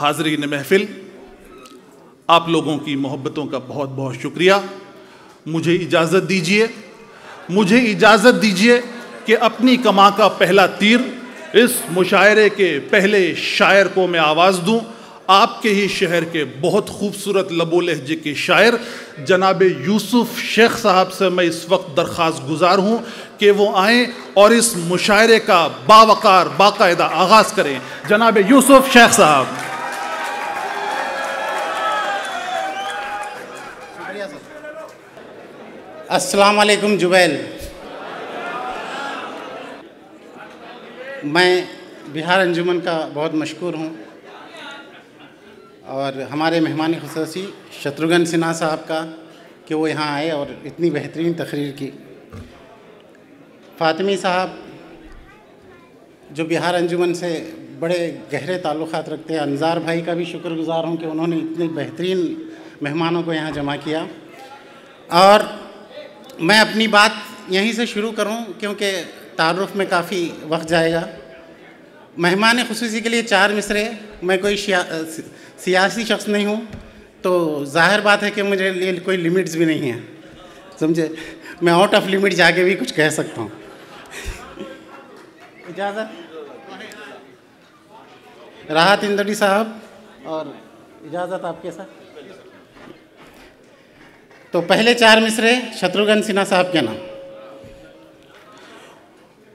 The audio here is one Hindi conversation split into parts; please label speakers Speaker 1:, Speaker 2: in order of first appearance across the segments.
Speaker 1: हाजरीन महफिल। आप लोगों की मोहब्बतों का बहुत बहुत शुक्रिया। मुझे इजाज़त दीजिए। मुझे इजाज़त दीजिए कि अपनी कमा का पहला तीर इस मुशायरे के पहले शायर को मैं आवाज़ दूँ। आपके ही शहर के बहुत खूबसूरत लबो लहजे के शायर, जनाब यूसुफ शेख साहब से मैं इस वक्त दरख्वास्त गुजार हूँ कि वो आएँ और इस मुशायरे का बावकार, बाकायदा आगाज़ करें। जनाब यूसुफ शेख साहब।
Speaker 2: अस्सलाम वालेकुम जुबैल। मैं बिहार अंजुमन का बहुत मशहूर हूँ और हमारे मेहमान खसूसी शत्रुघ्न सिन्हा साहब का, कि वो यहाँ आए और इतनी बेहतरीन तकरीर की। फ़ातिमी साहब, जो बिहार अंजुमन से बड़े गहरे ताल्लुक़ रखते हैं अनज़ार भाई का भी शुक्रगुजार हूँ कि उन्होंने इतने बेहतरीन मेहमानों को यहाँ जमा किया। और मैं अपनी बात यहीं से शुरू करूँ, क्योंकि तारुफ में काफ़ी वक्त जाएगा। मेहमान खसूसी के लिए चार मिसरे, मैं कोई सियासी शख्स नहीं हूँ तो ज़ाहिर बात है कि मुझे लिए कोई लिमिट्स भी नहीं है। समझे? मैं आउट ऑफ़ लिमिट जाके भी कुछ कह सकता हूँ। इजाज़त? राहत इंदड़ी साहब, और इजाज़त आपके साथ। तो पहले चार मिसरे, शत्रुघ्न सिन्हा साहब के नाम।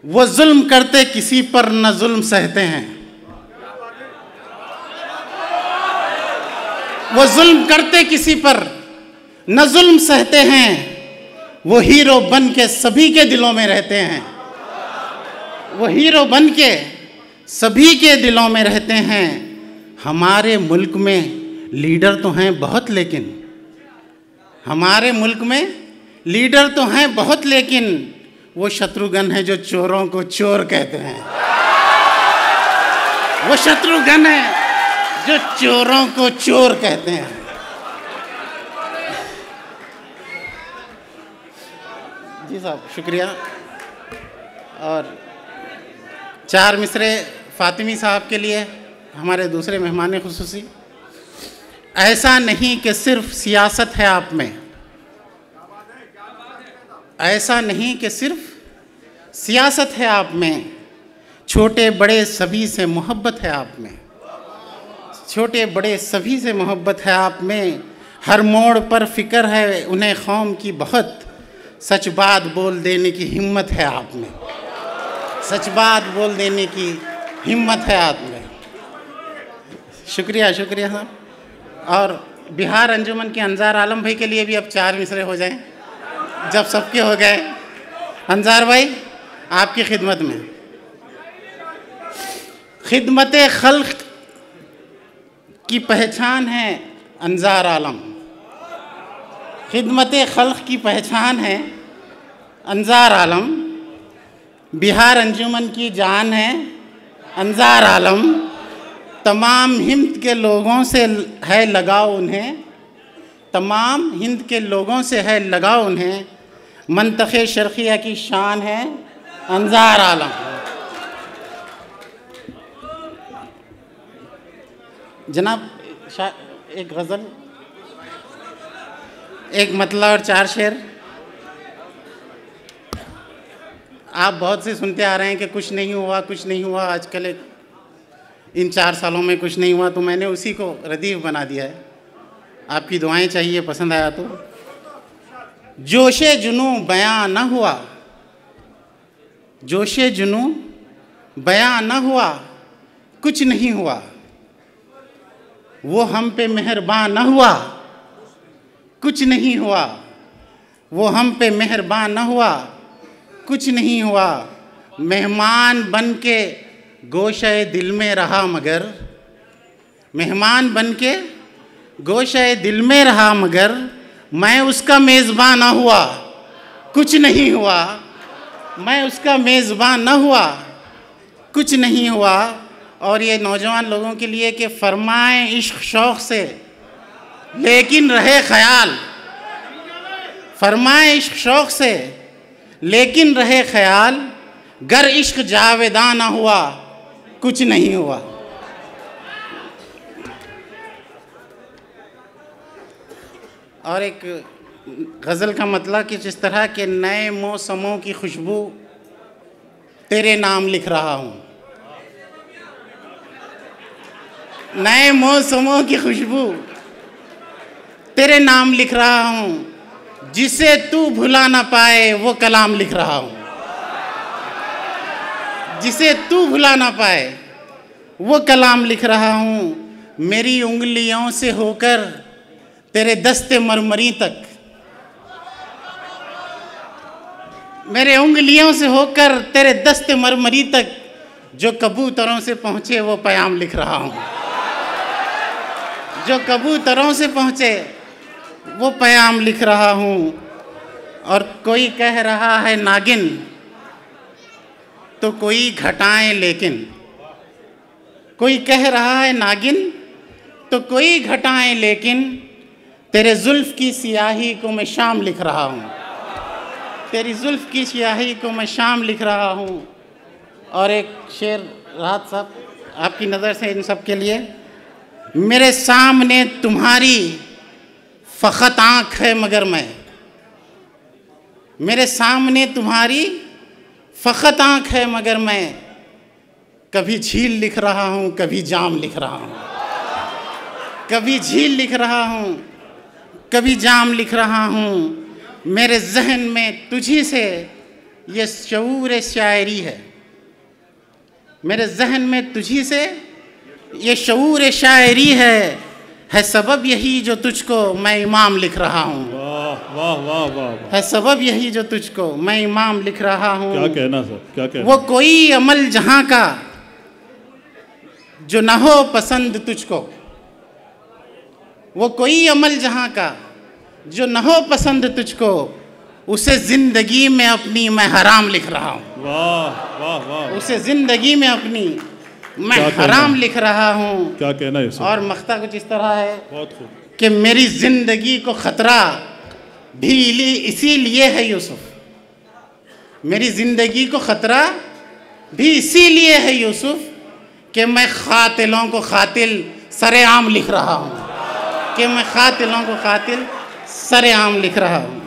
Speaker 2: वो जुल्म करते किसी पर न जुल्म सहते हैं। वो जुल्म करते किसी पर न जुल्म सहते हैं। वो हीरो बन के सभी के दिलों में रहते हैं। वो हीरो बन के सभी के दिलों में रहते हैं। हमारे मुल्क में लीडर तो हैं बहुत लेकिन हमारे मुल्क में लीडर तो हैं बहुत, लेकिन वो शत्रुघ्न है जो चोरों को चोर कहते हैं। वो शत्रुघ्न है जो चोरों को चोर कहते हैं। जी साहब, शुक्रिया। और चार मिसरे फातिमी साहब के लिए, हमारे दूसरे मेहमान खसूसी। ऐसा नहीं कि सिर्फ़ सियासत है आप में। ऐसा नहीं कि सिर्फ़ सियासत है आप में। छोटे बड़े सभी से मोहब्बत है आप में। छोटे बड़े सभी से मोहब्बत है आप में। हर मोड़ पर फ़िक्र है, उन्हें कौम की बहुत। सच बात बोल देने की हिम्मत है आप में। सच बात बोल देने की हिम्मत है आप में। शुक्रिया शुक्रिया साहब। और बिहार अंजुमन के अंजार आलम भाई के लिए भी अब चार मिसरे हो जाएँ, जब सबके हो गए। अंजार भाई, आपकी खिदमत में। खिदमत खल्क की पहचान है अंजार आलम। खिदमत खल्क की पहचान है अंजार आलम। बिहार अंजुमन की जान है अंजार आलम। तमाम हिंद के लोगों से है लगाव उन्हें। तमाम हिंद के लोगों से है लगाव उन्हें। मनतख शर्खिया की शान है अनजार आलम। जनाब एक गज़ल, एक मतला और चार शेर। आप बहुत से सुनते आ रहे हैं कि कुछ नहीं हुआ, कुछ नहीं हुआ, आजकल एक इन चार सालों में कुछ नहीं हुआ तो मैंने उसी को रदीफ बना दिया है। आपकी दुआएँ चाहिए, पसंद आया तो। जोशे जुनू बयां न हुआ। जोशे जुनू बयां न हुआ, कुछ नहीं हुआ। वो हम पे मेहरबान न हुआ, कुछ नहीं हुआ। वो हम पे मेहरबान न हुआ, कुछ नहीं हुआ। मेहमान बन के गोशे दिल में रहा मगर, मेहमान बन के गोशे दिल में रहा मगर, मैं उसका मेज़बान न हुआ, कुछ नहीं हुआ, मैं उसका मेज़बान न हुआ, कुछ नहीं हुआ। और ये नौजवान लोगों के लिए कि फरमाएँ इश्क शौक़ से, लेकिन रहे ख्याल। फरमाएँ इश्क शौक़ से, लेकिन रहे ख्याल, गर इश्क जावेदा ना हुआ। कुछ नहीं हुआ। और एक गज़ल का मतलब कि जिस तरह के नए मौसमों की खुशबू तेरे नाम लिख रहा हूँ। नए मौसमों की खुशबू तेरे नाम लिख रहा हूँ। जिसे तू भुला ना पाए, वो कलाम लिख रहा हूँ। जिसे तू भुला ना पाए। वो कलाम लिख रहा हूँ, मेरी उंगलियों से होकर तेरे दस्ते मरमरी तक। मेरे उंगलियों से होकर तेरे दस्ते मरमरी तक, जो कबूतरों से पहुँचे, वो पयाम लिख रहा हूँ। जो कबूतरों से पहुँचे, वो पयाम लिख रहा हूँ। और कोई कह रहा है, नागिन तो कोई घटाएँ लेकिन। कोई कह रहा है नागिन तो कोई घटाएँ लेकिन। तेरे जुल्फ की सियाही को मैं शाम लिख रहा हूँ। तेरी जुल्फ की सियाही को मैं शाम लिख रहा हूँ। और एक शेर राहत साहब, आपकी नज़र से इन सब के लिए, मेरे सामने तुम्हारी फ़खत आँख है मगर मैं। मेरे सामने तुम्हारी फ़खत आँख है मगर मैं कभी झील लिख रहा हूँ, कभी जाम लिख रहा हूँ। कभी झील लिख रहा हूँ, कभी जाम लिख रहा हूँ। मेरे जहन में तुझी से ये शूर शायरी है। मेरे जहन में तुझी से ये शूर शायरी है। है सबब यही जो तुझको मैं इमाम लिख रहा हूँ।
Speaker 1: वाह वाह वाह।
Speaker 2: है सबब यही जो तुझको। मैं इमाम लिख रहा हूँ।
Speaker 1: क्या कहना सर? क्या कहना?
Speaker 2: वो कोई अमल जहाँ का जो न हो पसंद तुझको। वो कोई अमल जहाँ का जो न हो पसंद तुझको उसे ज़िंदगी में अपनी मैं हराम लिख रहा हूँ।
Speaker 1: वाह वाह वाह।
Speaker 2: उसे ज़िंदगी में अपनी मैं हराम लिख रहा हूँ।
Speaker 1: क्या कहना है
Speaker 2: और मख्ता कुछ इस तरह है
Speaker 1: बहुत खूब।
Speaker 2: कि मेरी ज़िंदगी को ख़तरा भी इली- इसीलिए है यूसुफ। मेरी ज़िंदगी को ख़तरा भी इसीलिए है यूसुफ कि मैं ख़ातिलों को ख़ातिल सरेआम लिख रहा हूँ। कि मैं ख़ातिलों को ख़ातिल सरेआम लिख रहा हूँ।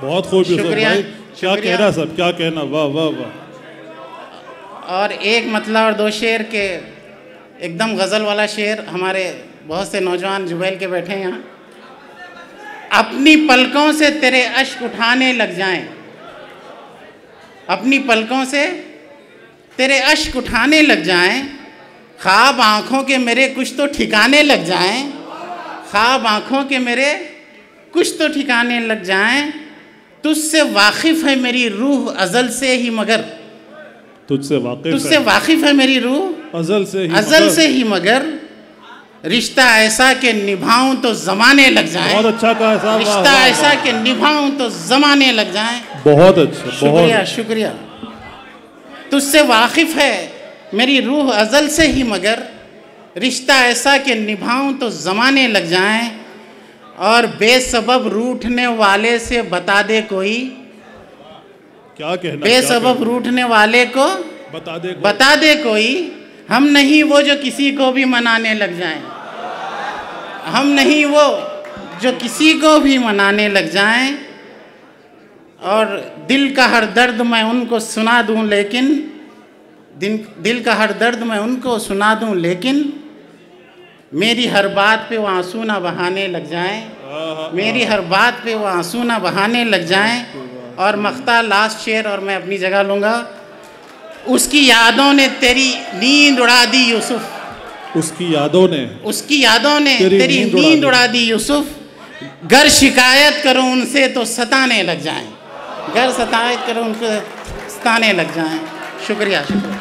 Speaker 1: बहुत खूब
Speaker 2: शुक्रिया,
Speaker 1: क्या। कहना सब? क्या कहना? वाह वाह वाह।
Speaker 2: और एक मतलब और दो शेर के एकदम गज़ल वाला शेर। हमारे बहुत से नौजवान जुबैल के बैठे हैं यहाँ। अपनी पलकों से तेरे अश्क उठाने लग जाएँ। अपनी पलकों से तेरे अश्क उठाने लग जाएँ। ख्वाब आँखों के मेरे कुछ तो ठिकाने लग जाएँ। ख्वाब आँखों के मेरे कुछ तो ठिकाने लग जाएँ। तुझसे वाकिफ़ है मेरी रूह अज़ल से ही मगर।
Speaker 1: तुझसे वाकिफ
Speaker 2: तुझसे
Speaker 1: है।
Speaker 2: वाकिफ़ है मेरी रूह
Speaker 1: अजल से ही
Speaker 2: अज़ल से ही मगर। रिश्ता ऐसा कि निभाऊं तो ज़माने लग जाए।
Speaker 1: बहुत अच्छा कहा साहब
Speaker 2: रिश्ता ऐसा कि निभाऊं तो ज़माने लग जाए।
Speaker 1: बहुत अच्छा
Speaker 2: शुक्रिया शुक्रिया। तुझसे वाकिफ़ है मेरी रूह अज़ल से ही मगर। रिश्ता ऐसा कि निभाऊं तो ज़माने लग जाए। और बेसबब रूठने वाले से बता दे कोई।
Speaker 1: क्या कहना
Speaker 2: बेसबब रूठने वाले को
Speaker 1: बता दे
Speaker 2: बता दे कोई। हम नहीं वो जो किसी को भी मनाने लग जाएँ। हम नहीं वो जो किसी को भी मनाने लग जाएँ और दिल का हर दर्द मैं उनको सुना दूँ लेकिन दिल दिल का हर दर्द मैं उनको सुना दूँ लेकिन, मेरी हर बात पे वो आँसू ना बहाने लग जाएँ। मेरी हर बात पे वो आँसू ना बहाने लग जाएँ और मख्ता लास्ट शेर और मैं अपनी जगह लूँगा। उसकी यादों ने तेरी नींद उड़ा दी यूसुफ।
Speaker 1: उसकी यादों ने
Speaker 2: उसकी यादों ने
Speaker 1: तेरी
Speaker 2: तेरी
Speaker 1: नींद उड़ा दी।
Speaker 2: दी यूसुफ। घर शिकायत करो उनसे तो सताने लग जाएँ। घर सतायत करो उनसे सताने लग जाएँ। शुक्रिया शुक्रिया।